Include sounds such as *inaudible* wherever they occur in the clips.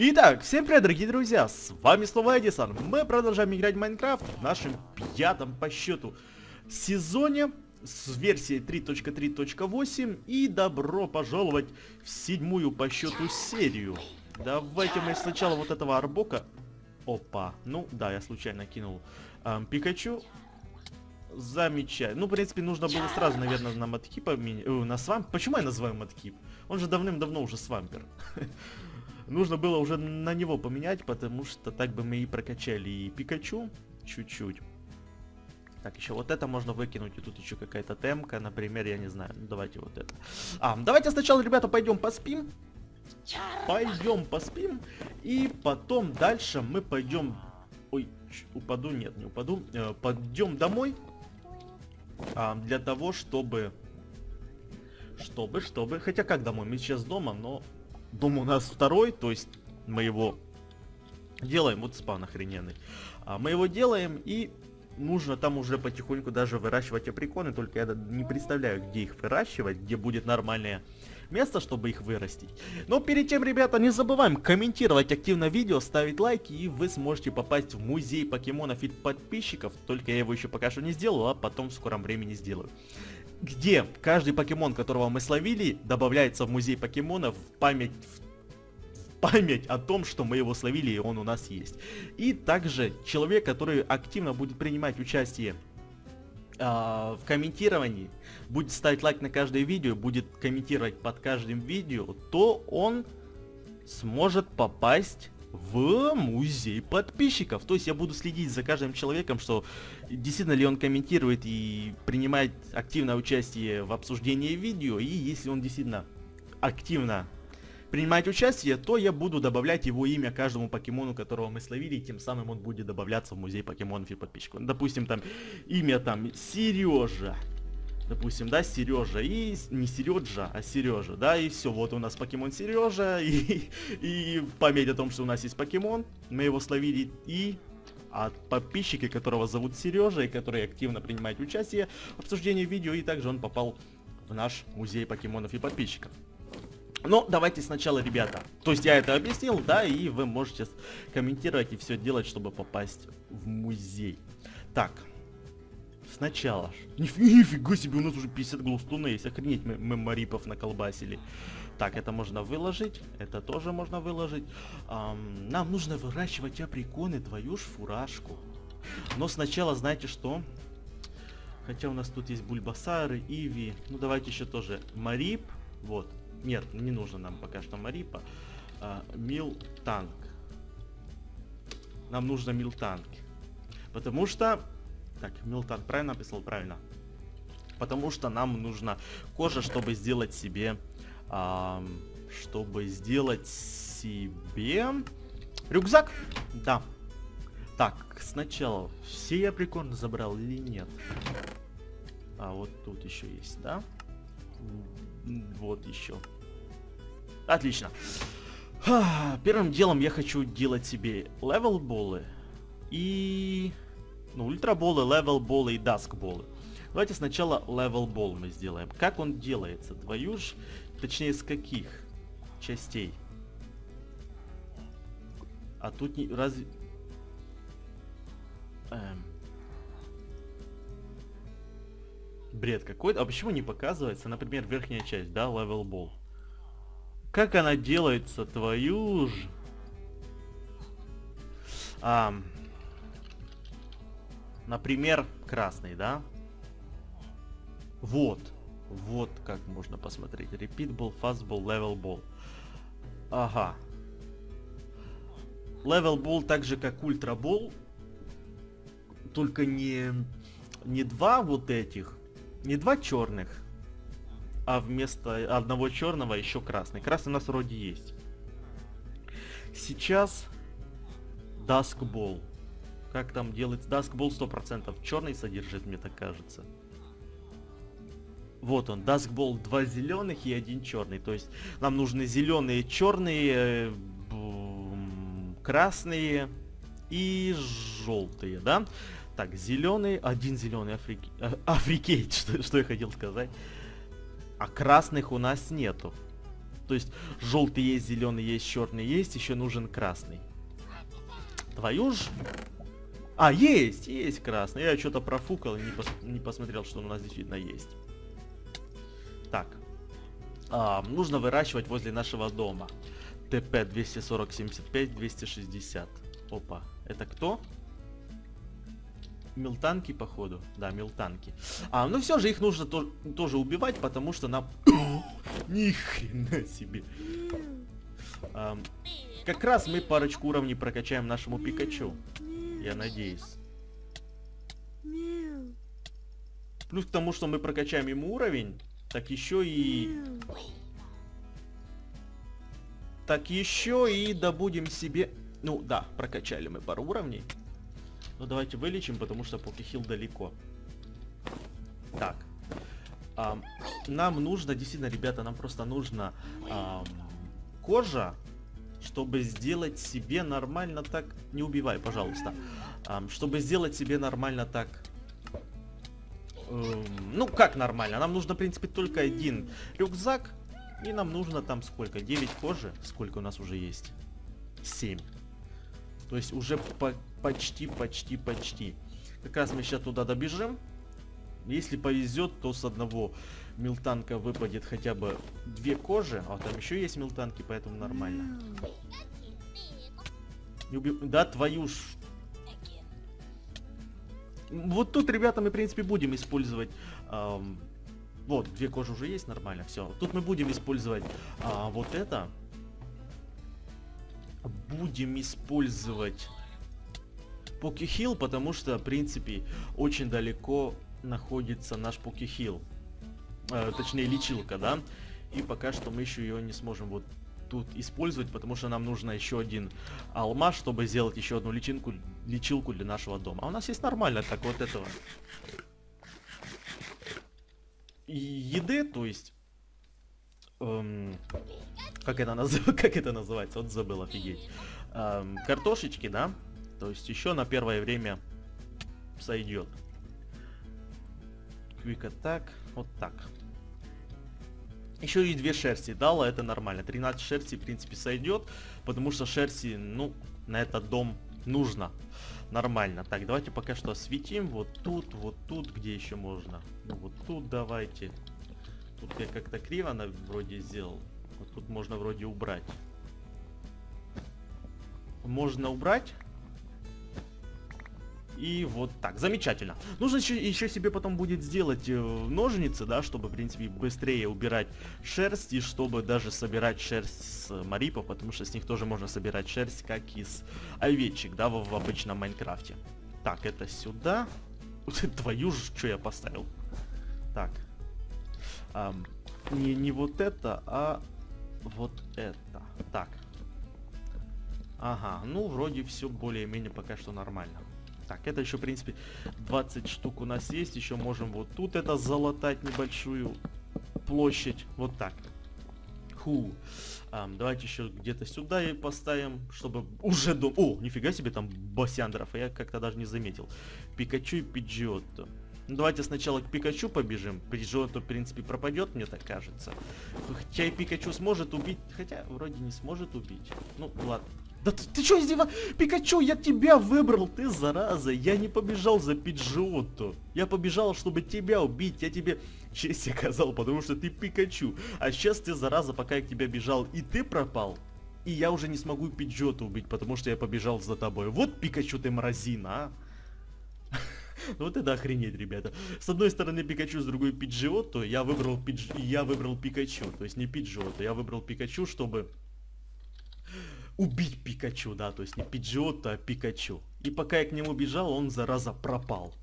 Итак, всем привет, дорогие друзья, с вами снова Эдисон. Мы продолжаем играть в Майнкрафт в нашем пятом по счету сезоне с версией 3.3.8 и добро пожаловать в седьмую по счету серию. Давайте мы сначала вот этого арбока... Опа, ну да, я случайно кинул эм, Пикачу. Замечательно. Ну, в принципе, нужно было сразу, наверное, на мотки поменять... Э, на свамп. Почему я называю маткип? Он же давным-давно уже свампер. *laughs* Нужно было уже на него поменять, потому что так бы мы и прокачали и Пикачу чуть-чуть. Так, еще вот это можно выкинуть, и тут еще какая-то темка, например, я не знаю. Ну, давайте вот это. А, давайте сначала, ребята, пойдем поспим. Пойдем поспим, и потом дальше мы пойдем... Ой, упаду, нет, не упаду. Э, пойдем домой, а, для того, чтобы... Чтобы, чтобы... Хотя как домой? Мы сейчас дома, но Дом у нас второй, то есть мы его делаем, вот спан охрененный. А мы его делаем и нужно там уже потихоньку даже выращивать априконы, только я не представляю, где их выращивать, где будет нормальное место, чтобы их вырастить. Но перед тем, ребята, не забываем комментировать активно видео, ставить лайки, и вы сможете попасть в музей покемонов и подписчиков, только я его еще пока что не сделал, а потом в скором времени сделаю где каждый покемон, которого мы словили, добавляется в музей покемонов в память в память о том, что мы его словили и он у нас есть. И также человек, который активно будет принимать участие э, в комментировании, будет ставить лайк на каждое видео, будет комментировать под каждым видео, то он сможет попасть в музей подписчиков. То есть я буду следить за каждым человеком, что действительно ли он комментирует и принимает активное участие в обсуждении видео. И если он действительно активно принимает участие, то я буду добавлять его имя каждому покемону, которого мы словили, и тем самым он будет добавляться в музей покемонов и подписчиков. Допустим, там имя там Сережа, допустим, да, Сережа, и не Сережа, а Сережа, да, и все, вот у нас покемон Сережа, *laughs* и, и память о том, что у нас есть покемон, мы его словили, и от подписчика, которого зовут Сережа, и который активно принимает участие в обсуждении видео, и также он попал в наш музей покемонов и подписчиков. Но давайте сначала, ребята. То есть я это объяснил, да, и вы можете комментировать и все делать, чтобы попасть в музей. Так, Сначала. Ниф нифига себе, у нас уже 50 глустуна есть. Охренеть, мы, мы марипов наколбасили. Так, это можно выложить. Это тоже можно выложить. Эм, нам нужно выращивать априконы, твою ж фуражку. Но сначала, знаете что? Хотя у нас тут есть бульбасары, иви. Ну, давайте еще тоже марип. Вот. Нет, не нужно нам пока что марипа. А, мил танк. Нам нужно мил танк. Потому что так, Милтон правильно написал? Правильно. Потому что нам нужна кожа, чтобы сделать себе... А, чтобы сделать себе... Рюкзак? Да. Так, сначала, все я прикольно забрал или нет? А, вот тут еще есть, да? Вот еще. Отлично. Первым делом я хочу делать себе level ball ы и ну, ультраболы, левел-болы и даск-болы. Давайте сначала level ball мы сделаем. Как он делается? Твою ж... Точнее, с каких частей? А тут не... Разве... Эм... Бред какой-то. А почему не показывается, например, верхняя часть, да, ball? Как она делается, твою ж... А, Например, красный, да? Вот. Вот как можно посмотреть. Repeat ball, fast ball, level ball. Ага. Level ball так же как ультра ball. Только не, не два вот этих. Не два черных. А вместо одного черного еще красный. Красный у нас вроде есть. Сейчас Dusk Ball. Как там делать? Duskball 100%. Черный содержит, мне так кажется. Вот он, Duskball два зеленых и один черный. То есть нам нужны зеленые, черные, красные и желтые, да? Так, зеленый, один зеленый африки... А, африкейт, *laughs* что, что я хотел сказать. А красных у нас нету. То есть желтый есть, зеленый есть, черный есть, еще нужен красный. Твою ж... А, есть, есть красный. Я что-то профукал и не, пос не посмотрел, что у нас действительно есть. Так. А, нужно выращивать возле нашего дома. ТП 240 75 260. Опа, это кто? Милтанки, походу. Да, милтанки. А, ну все же их нужно то тоже убивать, потому что нам... *coughs* Ни хрена себе. А, как раз мы парочку уровней прокачаем нашему Пикачу. Я надеюсь. Плюс к тому, что мы прокачаем ему уровень, так еще и... Так еще и добудем себе... Ну да, прокачали мы пару уровней. Но давайте вылечим, потому что покехил далеко. Так. А, нам нужно, действительно, ребята, нам просто нужно а, кожа, чтобы сделать себе нормально так... Не убивай, пожалуйста. А, чтобы сделать себе нормально так... Эм, ну, как нормально? Нам нужно, в принципе, только один рюкзак. И нам нужно там сколько? 9 кожи? Сколько у нас уже есть? 7. То есть уже по почти, почти, почти. Как раз мы сейчас туда добежим. Если повезет, то с одного милтанка выпадет хотя бы две кожи. А там еще есть милтанки, поэтому нормально. Да, твою ж... Вот тут, ребята, мы, в принципе, будем использовать... Эм... Вот, две кожи уже есть, нормально, все. Тут мы будем использовать а, вот это. Будем использовать Покихил, потому что, в принципе, очень далеко находится наш Покихил. Э, точнее, лечилка, да? И пока что мы еще ее не сможем вот тут использовать, потому что нам нужно еще один алмаз, чтобы сделать еще одну личинку, лечилку для нашего дома. А у нас есть нормально так вот этого. еды, то есть... Эм, как, это наз... *laughs* как это называется? Вот забыл, офигеть. Эм, картошечки, да? То есть еще на первое время сойдет. Quick Attack. Вот так. Еще и две шерсти дала, это нормально. 13 шерсти, в принципе, сойдет. Потому что шерсти, ну, на этот дом нужно. Нормально. Так, давайте пока что осветим. Вот тут, вот тут, где еще можно. Ну, вот тут давайте. Тут я как-то криво на, вроде сделал. Вот тут можно вроде убрать. Можно убрать. И вот так, замечательно. Нужно еще, еще себе потом будет сделать э, ножницы, да, чтобы, в принципе, быстрее убирать шерсть, и чтобы даже собирать шерсть с марипов, потому что с них тоже можно собирать шерсть, как из овечек, да, в, в обычном Майнкрафте. Так, это сюда. *laughs* Твою же, что я поставил? Так. Эм, не, не вот это, а вот это. Так. Ага, ну вроде все более-менее пока что нормально. Так, это еще, в принципе, 20 штук у нас есть. Еще можем вот тут это залатать небольшую площадь. Вот так. Ху. Um, давайте еще где-то сюда и поставим, чтобы уже дом... О, нифига себе там босяндров, а я как-то даже не заметил. Пикачу и Пиджиотто. Ну, давайте сначала к Пикачу побежим. Пиджиотто, в принципе, пропадет, мне так кажется. Хотя и Пикачу сможет убить, хотя вроде не сможет убить. Ну, ладно. Да ты, ты что издеваешься? Пикачу, я тебя выбрал, ты зараза. Я не побежал за Пиджиотто. Я побежал, чтобы тебя убить. Я тебе честь оказал, потому что ты Пикачу. А сейчас ты, зараза, пока я к тебе бежал, и ты пропал. И я уже не смогу Пиджиотто убить, потому что я побежал за тобой. Вот Пикачу ты мразина, а. *laughs* Вот это охренеть, ребята. С одной стороны Пикачу, с другой Пиджиотто. Я выбрал Пидж... я выбрал Пикачу. То есть не Пиджиотто. Я выбрал Пикачу, чтобы убить Пикачу, да, то есть не Пиджиотто, а Пикачу. И пока я к нему бежал, он, зараза, пропал.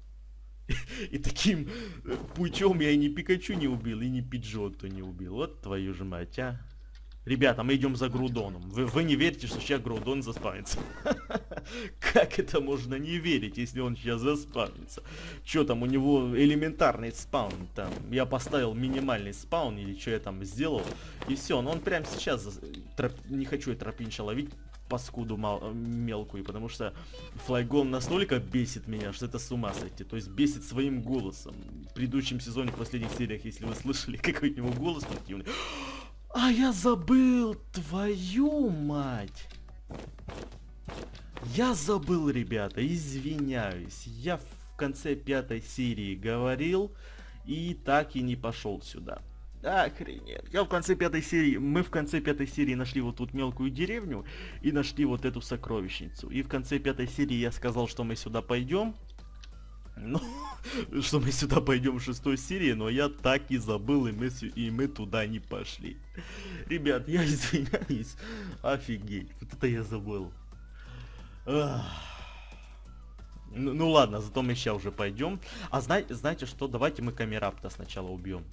*laughs* И таким э, путем я и не Пикачу не убил, и не Пиджиотто не убил. Вот твою же мать, а. Ребята, мы идем за Грудоном. Вы, вы не верите, что сейчас Грудон заспавнится? *laughs* Как это можно не верить, если он сейчас заспавнится? Что там, у него элементарный спаун там. Я поставил минимальный спаун или что я там сделал. И все, но он прямо сейчас... Не хочу я тропинча ловить паскуду мал... мелкую, потому что флайгон настолько бесит меня, что это с ума сойти. То есть бесит своим голосом. В предыдущем сезоне, в последних сериях, если вы слышали, *laughs* какой у него голос противный. А я забыл, твою мать. Я забыл, ребята, извиняюсь. Я в конце пятой серии говорил и так и не пошел сюда. Охренеть. Я в конце пятой серии, мы в конце пятой серии нашли вот тут мелкую деревню и нашли вот эту сокровищницу. И в конце пятой серии я сказал, что мы сюда пойдем. Ну, *laughs* что мы сюда пойдем в шестой серии, но я так и забыл, и мы, и мы туда не пошли. Ребят, я извиняюсь. Офигеть, вот это я забыл. Ну, ну ладно, зато мы сейчас уже пойдем. А знай, знаете что, давайте мы камерапта сначала убьем.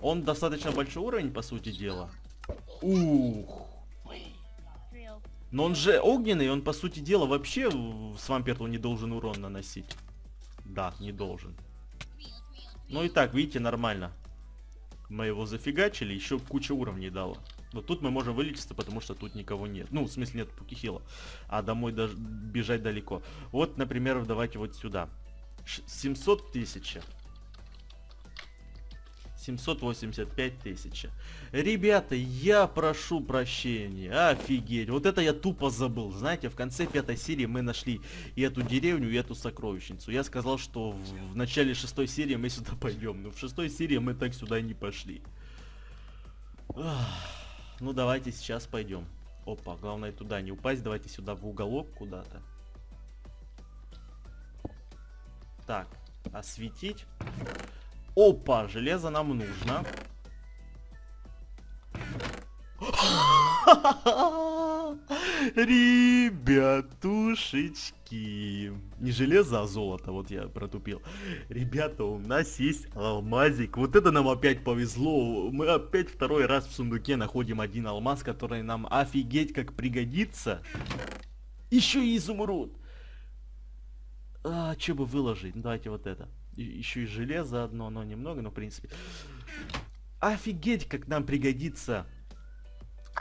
Он достаточно большой уровень, по сути дела. Ух. Но он же огненный, он по сути дела вообще с вампиру не должен урон наносить. Да, не должен. Ну и так, видите, нормально. Мы его зафигачили, еще куча уровней дало. Но тут мы можем вылечиться, потому что тут никого нет. Ну, в смысле нет пукихила. А домой даже бежать далеко. Вот, например, давайте вот сюда. 700 тысяч. 785 тысяч. Ребята, я прошу прощения. Офигеть. Вот это я тупо забыл. Знаете, в конце пятой серии мы нашли и эту деревню, и эту сокровищницу. Я сказал, что в, в начале шестой серии мы сюда пойдем. Но в шестой серии мы так сюда не пошли. Ну, давайте сейчас пойдем. Опа, главное туда не упасть. Давайте сюда в уголок куда-то. Так, осветить. Опа, железо нам нужно. *laughs* Ребятушечки. Не железо, а золото. Вот я протупил. Ребята, у нас есть алмазик. Вот это нам опять повезло. Мы опять второй раз в сундуке находим один алмаз, который нам офигеть как пригодится. Еще и изумруд. А, что бы выложить? Ну, давайте вот это еще и железо одно, но немного, но в принципе. Офигеть, как нам пригодится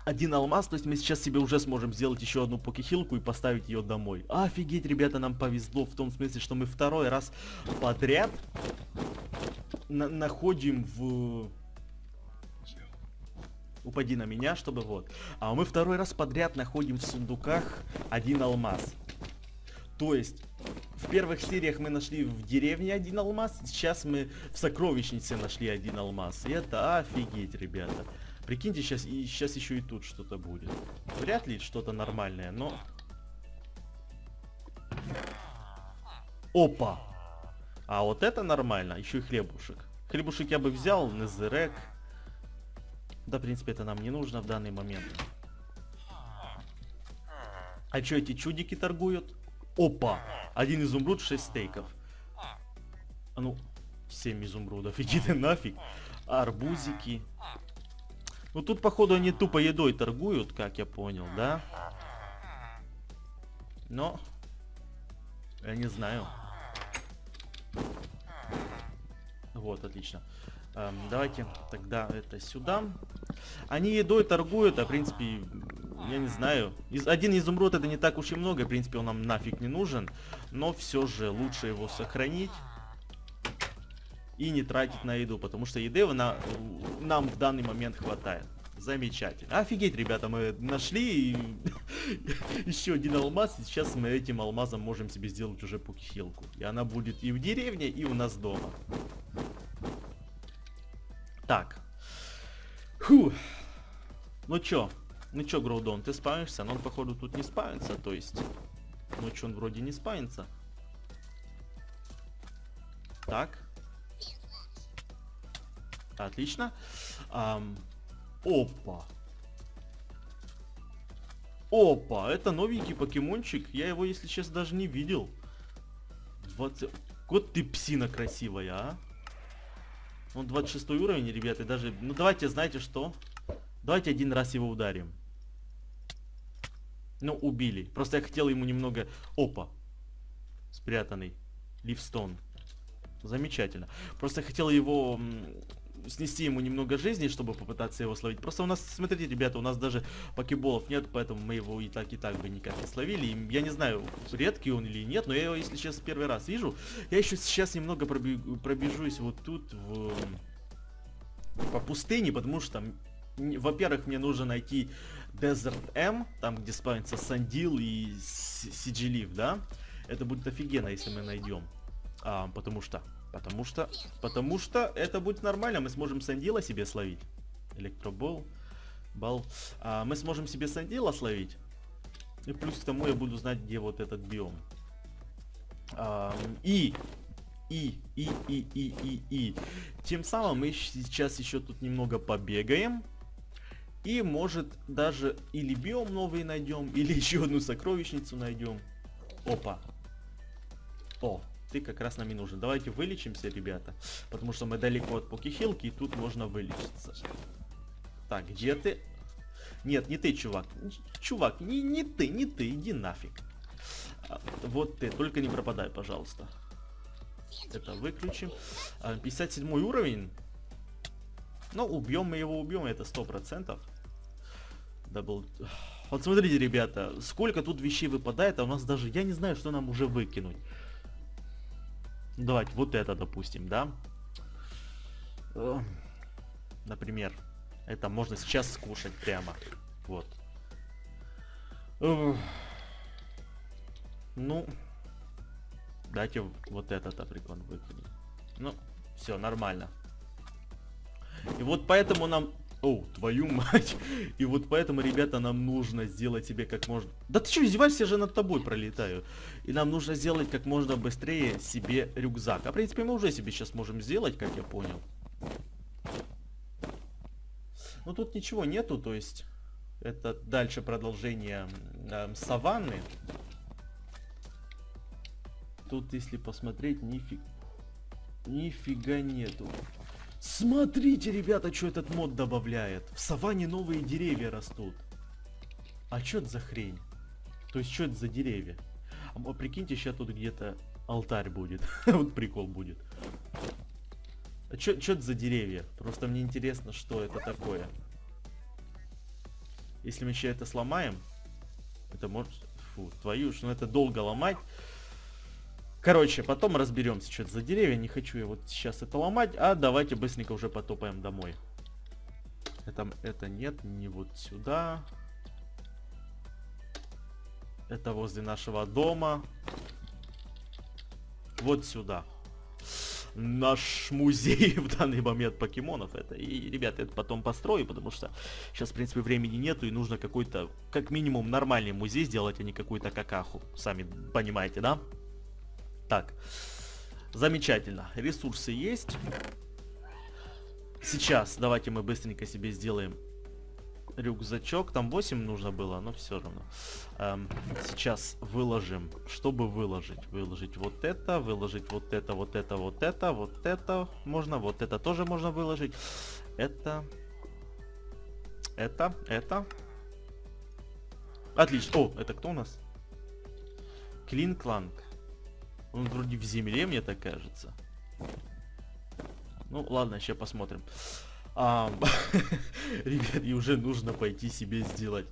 один алмаз, то есть мы сейчас себе уже сможем сделать еще одну покехилку и поставить ее домой. Офигеть, ребята, нам повезло в том смысле, что мы второй раз подряд на находим в... Упади на меня, чтобы вот. А мы второй раз подряд находим в сундуках один алмаз. То есть в первых сериях мы нашли в деревне один алмаз, сейчас мы в сокровищнице нашли один алмаз. И это офигеть, ребята. Прикиньте, сейчас, и, сейчас еще и тут что-то будет. Вряд ли что-то нормальное, но... Опа! А вот это нормально, еще и хлебушек. Хлебушек я бы взял, незерек. Да, в принципе, это нам не нужно в данный момент. А что эти чудики торгуют? Опа! Один изумруд, 6 стейков. А ну, 7 изумрудов. *laughs* Иди ты нафиг. Арбузики. Ну тут, походу, они тупо едой торгуют, как я понял, да? Но... Я не знаю. Вот, отлично. Эм, давайте тогда это сюда. Они едой торгуют, а в принципе я не знаю. Из, один изумруд это не так уж и много, в принципе он нам нафиг не нужен. Но все же лучше его сохранить. И не тратить на еду, потому что еды на, нам в данный момент хватает. Замечательно. Офигеть, ребята, мы нашли *laughs* еще один алмаз. И сейчас мы этим алмазом можем себе сделать уже пукихилку. И она будет и в деревне, и у нас дома. Так. Фу. Ну чё, ну чё, Гроудон, ты спавнишься? Но он, походу, тут не спавнится, то есть... Ну чё, он вроде не спавнится. Так. Отлично. Ам... Опа. Опа, это новенький покемончик. Я его, если честно, даже не видел. 20... Вот ты псина красивая, а. Он 26 уровень, ребята, даже... Ну давайте, знаете что? Давайте один раз его ударим. Ну, убили. Просто я хотел ему немного... Опа. Спрятанный. Ливстон. Замечательно. Просто хотел его снести ему немного жизни, чтобы попытаться его словить. Просто у нас, смотрите, ребята, у нас даже покеболов нет, поэтому мы его и так, и так бы никак не словили. И я не знаю, редкий он или нет, но я его, если сейчас первый раз вижу. Я еще сейчас немного пробежусь вот тут в по пустыне, потому что, во-первых, мне нужно найти Desert M, там где спавнится Сандил и Сиджилив, да? Это будет офигенно, если мы найдем. А, потому что, потому что, потому что это будет нормально, мы сможем Сандила себе словить. Электробол, бал. А, мы сможем себе Сандила словить. И плюс к тому я буду знать, где вот этот биом. А, и и, и, и, и, и, и. Тем самым мы сейчас еще тут немного побегаем. И может даже или биом новый найдем, или *laughs* еще одну сокровищницу найдем. Опа. О, ты как раз нам и нужен. Давайте вылечимся, ребята. Потому что мы далеко от покихилки, и тут можно вылечиться. Так, где ты? Нет, не ты, чувак. Чувак, не, не ты, не ты, иди нафиг. А, вот ты, только не пропадай, пожалуйста. Это выключим. 57 а, уровень. Ну, убьем мы его, убьем, это сто процентов. Дабл... Вот смотрите, ребята, сколько тут вещей выпадает, а у нас даже, я не знаю, что нам уже выкинуть. Давайте, вот это, допустим, да? Например, это можно сейчас скушать прямо. Вот. Ну, Дайте вот этот априкон выкинуть. Ну, все, нормально. И вот поэтому нам... О, твою мать. И вот поэтому, ребята, нам нужно сделать себе как можно... Да ты что, издеваешься, я же над тобой пролетаю. И нам нужно сделать как можно быстрее себе рюкзак. А в принципе мы уже себе сейчас можем сделать, как я понял. Ну тут ничего нету, то есть... Это дальше продолжение э, саванны. Тут, если посмотреть, нифиг... Нифига нету. Смотрите, ребята, что этот мод добавляет. В саванне новые деревья растут. А что это за хрень? То есть, что это за деревья? А, прикиньте, сейчас тут где-то алтарь будет. *laughs* вот прикол будет. А что это за деревья? Просто мне интересно, что это такое. Если мы еще это сломаем, это может... Фу, твою ж, ну это долго ломать. Короче, потом разберемся, что это за деревья. Не хочу я вот сейчас это ломать. А давайте быстренько уже потопаем домой. Это, это нет, не вот сюда. Это возле нашего дома. Вот сюда. Наш музей *laughs* в данный момент покемонов это. И, ребята, это потом построю, потому что сейчас, в принципе, времени нету, и нужно какой-то, как минимум, нормальный музей сделать, а не какую-то какаху. Сами понимаете, да? Так. Замечательно. Ресурсы есть. Сейчас давайте мы быстренько себе сделаем рюкзачок. Там 8 нужно было, но все равно. Эм, сейчас выложим. Чтобы выложить? Выложить вот это, выложить вот это, вот это, вот это, вот это можно, вот это тоже можно выложить. Это, это, это. Отлично. О, это кто у нас? Клин Кланк. Он вроде в земле, мне так кажется. Ну, ладно, сейчас посмотрим. А, *laughs* ребят, и уже нужно пойти себе сделать.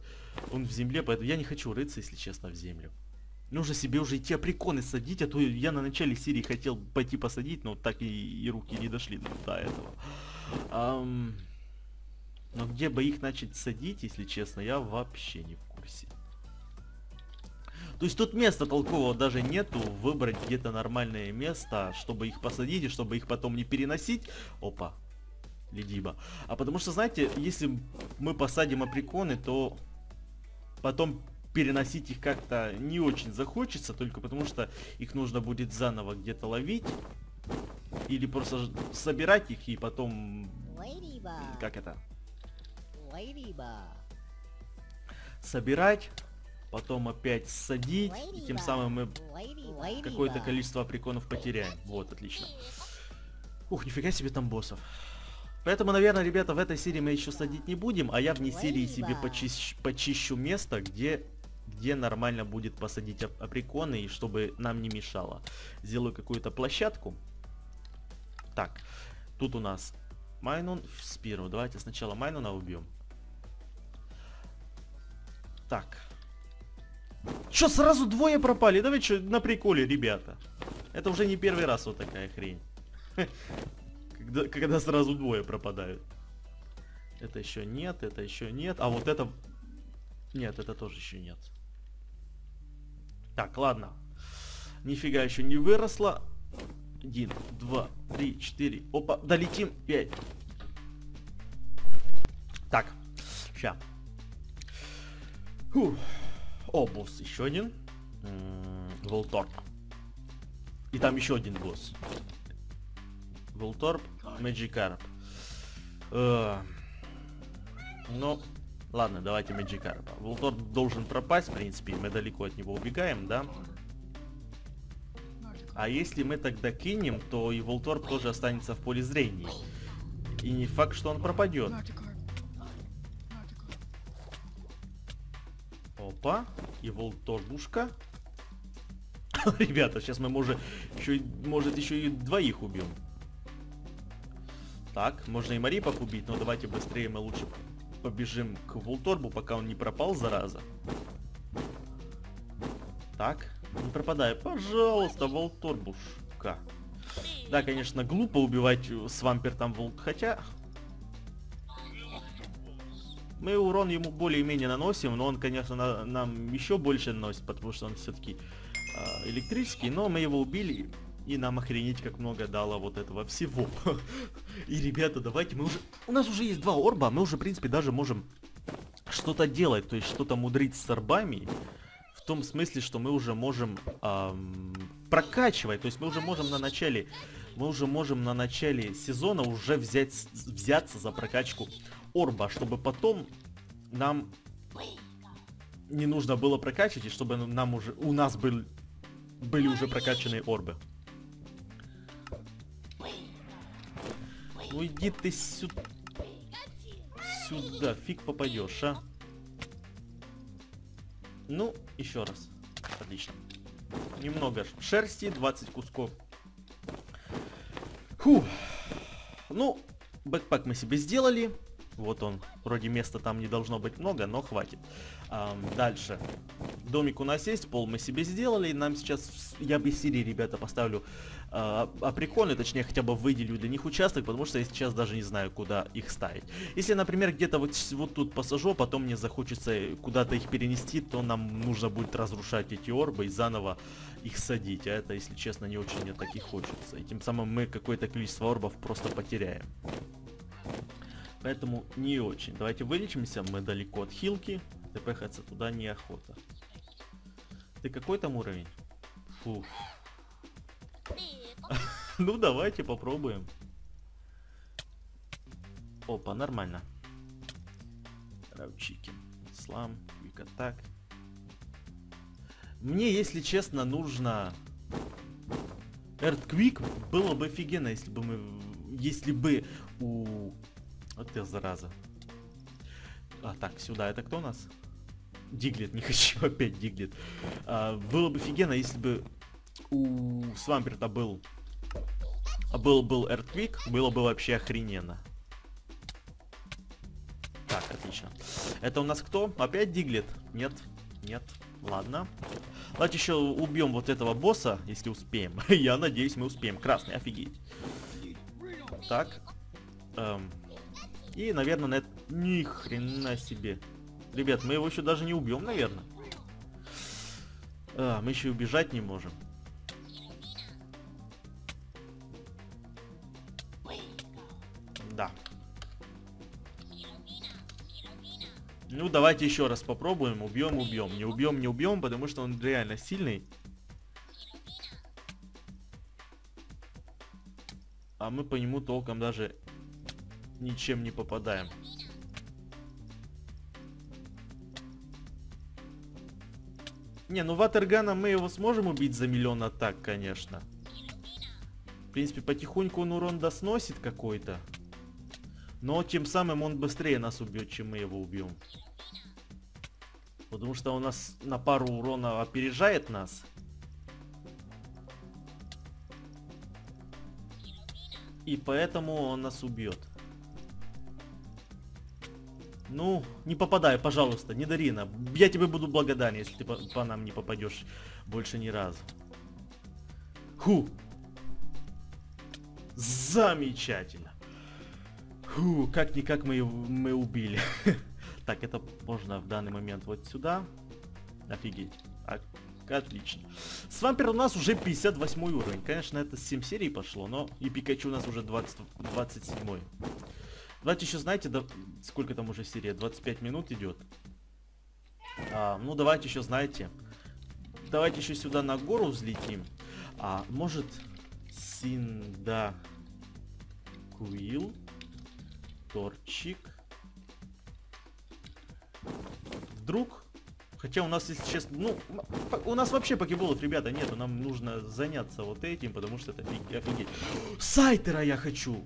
Он в земле, поэтому я не хочу рыться, если честно, в землю. Нужно себе уже идти априконы садить, а то я на начале серии хотел пойти посадить, но так и, и руки не дошли до этого. Ам... Но где бы их начать садить, если честно, я вообще не в курсе. То есть тут места толкового даже нету, выбрать где-то нормальное место, чтобы их посадить и чтобы их потом не переносить. Опа, ледиба. А потому что, знаете, если мы посадим априконы, то потом переносить их как-то не очень захочется, только потому что их нужно будет заново где-то ловить. Или просто собирать их и потом... Как это? Собирать, потом опять садить, и тем самым мы какое-то количество априконов потеряем. Вот, отлично. Ух, нифига себе там боссов. Поэтому, наверное, ребята, в этой серии мы еще садить не будем, а я вне серии себе почищ, почищу место, где, где нормально будет посадить ап априконы, и чтобы нам не мешало. Сделаю какую-то площадку. Так, тут у нас Майнун в Спиру. Давайте сначала Майнуна убьем. Так, что, сразу двое пропали? Давай что, на приколе, ребята. Это уже не первый раз вот такая хрень. *laughs* Когда, когда сразу двое пропадают. Это еще нет, это еще нет. А вот это... Нет, это тоже еще нет. Так, ладно. Нифига еще не выросло. Один, два, три, четыре. Опа, долетим. Пять. Так, ща. Фух. О, босс, еще один. Волторп. И там еще один босс. Волторп, Мэджикарп. Э, ну, ладно, давайте Мэджикарпа. Волторп должен пропасть, в принципе, мы далеко от него убегаем, да? А если мы тогда кинем, то и Волторп тоже останется в поле зрения. И не факт, что он пропадет. Опа, и Волторбушка. *laughs* Ребята, сейчас мы может еще, может еще и двоих убьем. Так, можно и Марипок убить, но давайте быстрее мы лучше побежим к Волторбу, пока он не пропал, зараза. Так, не пропадай, пожалуйста, Волторбушка. Да, конечно, глупо убивать свампер там волк, хотя... Мы урон ему более-менее наносим, но он, конечно, на, нам еще больше наносит, потому что он все-таки э, электрический, но мы его убили, и нам охренеть как много дало вот этого всего. *laughs* И, ребята, давайте мы уже... У нас уже есть два орба, мы уже, в принципе, даже можем что-то делать, то есть что-то мудрить с орбами в том смысле, что мы уже можем эм, прокачивать, то есть мы уже можем на начале, мы уже можем на начале сезона уже взять, взяться за прокачку орба, чтобы потом нам не нужно было прокачивать, и чтобы нам уже, у нас был, были уже прокачанные орбы. Ну иди ты сюда. Сюда, фиг попадешь, а. Ну, еще раз. Отлично. Немного шерсти, 20 кусков. Фу. Ну, бэкпак мы себе сделали. Вот он. Вроде места там не должно быть много, но хватит. А, дальше. Домик у нас есть, пол мы себе сделали. Нам сейчас, я бы серии, ребята, поставлю а, а прикольный, точнее, хотя бы выделю для них участок, потому что я сейчас даже не знаю, куда их ставить. Если, например, где-то вот, вот тут посажу, а потом мне захочется куда-то их перенести, то нам нужно будет разрушать эти орбы и заново их садить. А это, если честно, не очень мне так и хочется. И тем самым мы какое-то количество орбов просто потеряем. Поэтому не очень. Давайте вылечимся, мы далеко от хилки. ТПХаться туда неохота. Ты какой там уровень? Фух. *laughs* Ну, давайте попробуем. Опа, нормально. Равчики. Слам, квик атак. Мне, если честно, нужно... Эртквик было бы офигенно, если бы мы... Если бы у... Вот ты, зараза. А, так, сюда. Это кто у нас? Диглет, не *laughs* хочу опять Диглет. А, было бы офигенно, если бы у Свамперта был был был Эртвик, было бы вообще охрененно. Так, отлично. Это у нас кто? Опять Диглет? Нет, нет. Ладно. Давайте еще убьем вот этого босса, если успеем. *laughs* Я надеюсь, мы успеем. Красный, офигеть. Так. Эм. И, наверное, на это... Ни хрена себе. Ребят, мы его еще даже не убьем, наверное. А, мы еще и убежать не можем. Да. Ну, давайте еще раз попробуем. Убьем, убьем. Не убьем, не убьем, потому что он реально сильный. А мы по нему толком даже ничем не попадаем. Не, ну Ватергана мы его сможем убить за миллион атак, конечно. В принципе, потихоньку он урон досносит какой-то. Но тем самым он быстрее нас убьет, чем мы его убьем. Потому что он нас на пару урона опережает нас. И поэтому он нас убьет. Ну, не попадай, пожалуйста, не Дарина. Я тебе буду благодарен, если ты по, по нам не попадешь больше ни разу. Ху! Замечательно. Фу, как-никак мы, мы убили. *laughs* так, это можно в данный момент вот сюда. Офигеть. А, отлично. Свампер у нас уже 58 уровень. Конечно, это 7 серий пошло, но и Пикачу у нас уже 20, 27. Давайте еще, знаете, да, сколько там уже серия? 25 минут идет. А, ну, давайте еще, знаете, давайте еще сюда на гору взлетим. А, может, Синда Куил Торчик. Вдруг? Хотя у нас, если честно, ну, у нас вообще покеболов, ребята, нету. Нам нужно заняться вот этим, потому что это офигеть. Сайтера я хочу!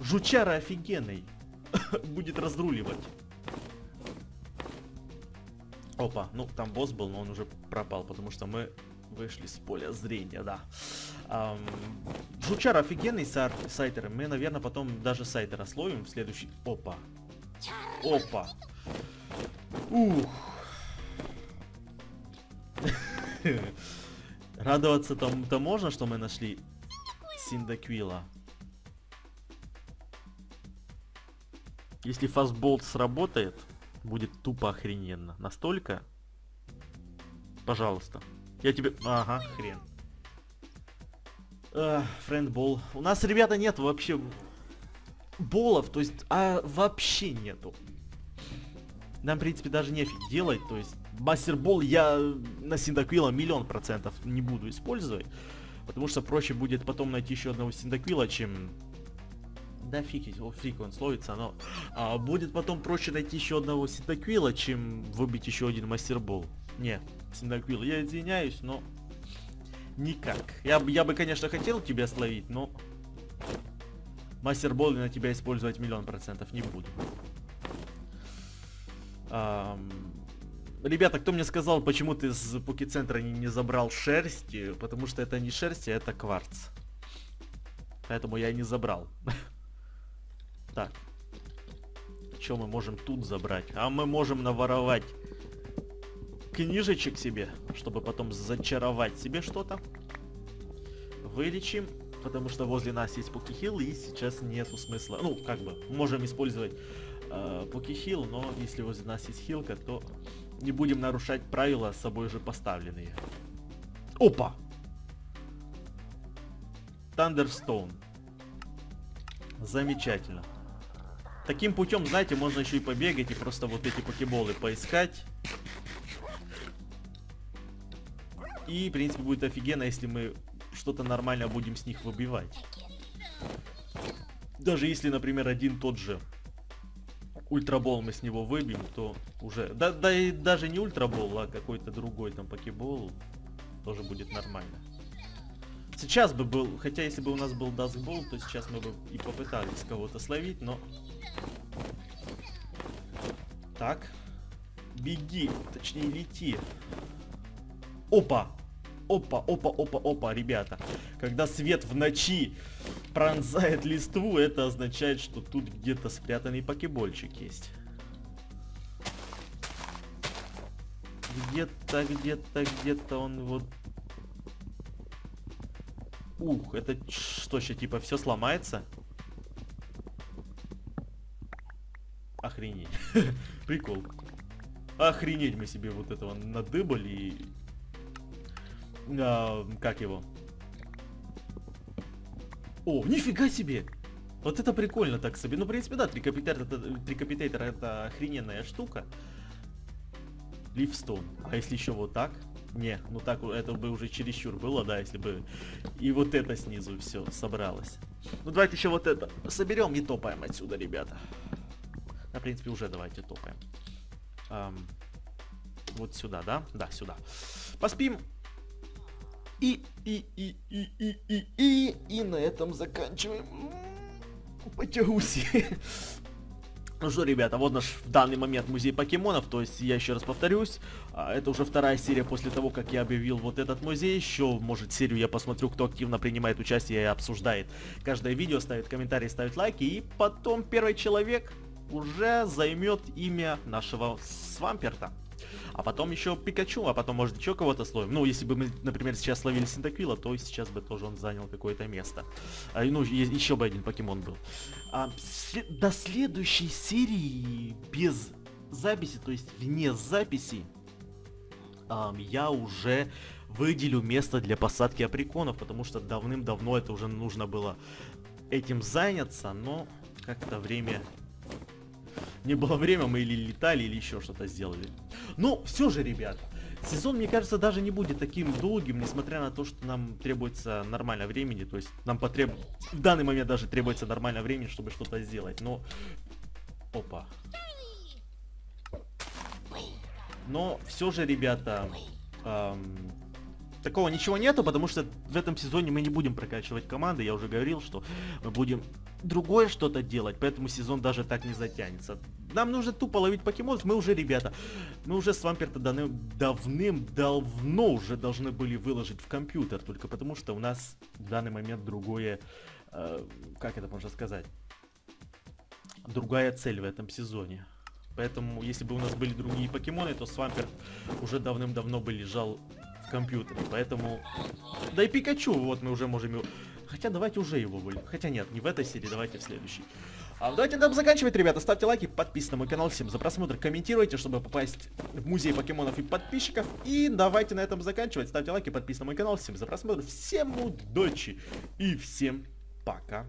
Жучара офигенный. *coughs* Будет разруливать. Опа, ну там босс был, но он уже пропал, потому что мы вышли с поля зрения, да. Um, Жучар офигенный сар, сайтер. Мы, наверное, потом даже сайтера словим в следующий... Опа. Опа. Ух. *laughs* Радоваться там-то можно, что мы нашли Синдаквила. Если фастболт сработает, будет тупо охрененно. Настолько? Пожалуйста. Я тебе... Ага, хрен. Френдбол. У нас, ребята, нет вообще болов, то есть, а вообще нету. Нам, в принципе, даже нефиг делать, то есть, мастербол я на Синдаквила миллион процентов не буду использовать, потому что проще будет потом найти еще одного Синдаквила, чем... Да фиг, о, фрик он словится, но а, будет потом проще найти еще одного Синдаквила, чем выбить еще один мастербол. Не, Синдаквил, я извиняюсь, но Никак. Я, я бы, конечно, хотел тебя словить, но... Мастер Болли на тебя использовать миллион процентов не буду. Ам... Ребята, кто мне сказал, почему ты с Пуки-центра не, не забрал шерсти? Потому что это не шерсть, а это кварц. Поэтому я не забрал. *laughs* Так. Что мы можем тут забрать? А мы можем наворовать книжечек себе, чтобы потом зачаровать себе что-то. Вылечим, потому что возле нас есть покихил, и сейчас нету смысла. Ну, как бы, можем использовать э, покихил, но если возле нас есть хилка, то не будем нарушать правила с собой же поставленные. Опа! Thunderstone. Замечательно. Таким путем, знаете, можно еще и побегать и просто вот эти покеболы поискать. И, в принципе, будет офигенно, если мы что-то нормально будем с них выбивать. Даже если, например, один тот же ультрабол мы с него выбьем, то уже... Да, да и даже не ультрабол, а какой-то другой там покебол тоже будет нормально. Сейчас бы был, хотя если бы у нас был дастбол, то сейчас мы бы и попытались кого-то словить, но... Так. Беги, точнее лети. Опа! Опа, опа, опа, опа, ребята. Когда свет в ночи пронзает листву, это означает, что тут где-то спрятанный покебольчик есть. Где-то, где-то, где-то он вот... Ух, это что, сейчас типа все сломается? Охренеть. *laughs* Прикол. Охренеть мы себе вот этого надыбали а, как его? О, нифига себе! Вот это прикольно так себе. Ну, в принципе, да, трикапитейтер это, трикапитейтер это охрененная штука. Ливстоун. А если еще вот так? Не, ну так это бы уже чересчур было, да, если бы и вот это снизу все собралось. Ну давайте еще вот это соберем и топаем отсюда, ребята. Да, в принципе, уже давайте топаем. Эм, вот сюда, да? Да, сюда. Поспим. И, и, и, и, и, и, и, и на этом заканчиваем. Потягусь. *laughs* Ну что, ребята, вот наш в данный момент музей покемонов, то есть я еще раз повторюсь, а, это уже вторая серия после того, как я объявил вот этот музей, еще, может, серию я посмотрю, кто активно принимает участие и обсуждает каждое видео, ставит комментарии, ставит лайки, и потом первый человек уже займет имя нашего Свамперта. А потом еще Пикачу, а потом, может, еще кого-то словим. Ну, если бы мы, например, сейчас словили Синтаквила, то сейчас бы тоже он занял какое-то место. А, ну, еще бы один покемон был. А, до следующей серии без записи, то есть вне записи, um, я уже выделю место для посадки априконов, потому что давным-давно это уже нужно было этим заняться, но как-то время... Не было время, мы или летали, или еще что-то сделали. Но все же, ребят, сезон, мне кажется, даже не будет таким долгим, несмотря на то, что нам требуется нормально времени, то есть нам потреб... В данный момент даже требуется нормально времени, чтобы что-то сделать, но... Опа. Но все же, ребята, эм, такого ничего нету, потому что в этом сезоне мы не будем прокачивать команды. Я уже говорил, что мы будем другое что-то делать, поэтому сезон даже так не затянется. Нам нужно тупо ловить покемонов, мы уже, ребята, мы уже Свамперта давным-давно уже должны были выложить в компьютер, только потому что у нас в данный момент другое, э, как это можно сказать, другая цель в этом сезоне. Поэтому, если бы у нас были другие покемоны, то Свамперт уже давным-давно бы лежал в компьютере. Поэтому... Да и Пикачу, вот мы уже можем его... Хотя давайте уже его выльем. Хотя нет, не в этой серии, давайте в следующей. А давайте нам заканчивать, ребята. Ставьте лайки, подписывайтесь на мой канал. Всем за просмотр, комментируйте, чтобы попасть в музей покемонов и подписчиков. И давайте на этом заканчивать. Ставьте лайки, подписывайтесь на мой канал. Всем за просмотр, всем удачи и всем пока.